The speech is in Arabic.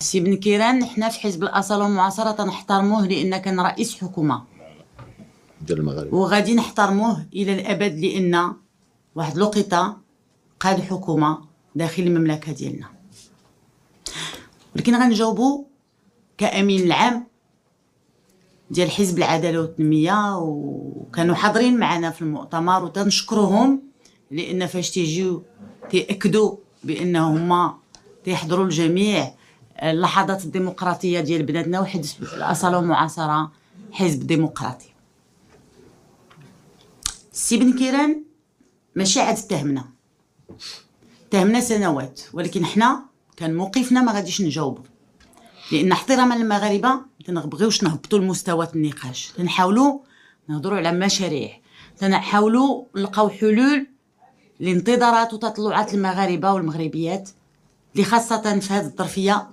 سي بن كيران حنا في حزب الأصالة والمعاصرة تنحترموه لأن كان رئيس حكومة. ديال المغرب. وغادي نحترموه إلى الأبد لأن واحد الوقيتة قاد حكومة داخل المملكة ديالنا. ولكن غنجاوبو كأمين العام ديال حزب العدالة والتنمية وكانوا حاضرين معنا في المؤتمر وتنشكرهم لأن فاش تيجيو تيأكدوا بان هما تيحضروا لجميع اللحظات الديمقراطية ديال بلادنا وحزب الأصالة والمعاصره حزب ديمقراطي. سي بن كيران ماشي عاد اتهمنا. اتهمنا سنوات ولكن حنا كان موقفنا ما غاديش نجاوبو. لأن احتراما للمغاربة تنبغيوش نهبطوا لمستوى النقاش. تنحاولوا نهضروا على مشاريع. تنحاولوا نلقاو حلول لانتظارات وتطلعات المغاربة والمغربيات اللي خاصه في هذه الظرفية.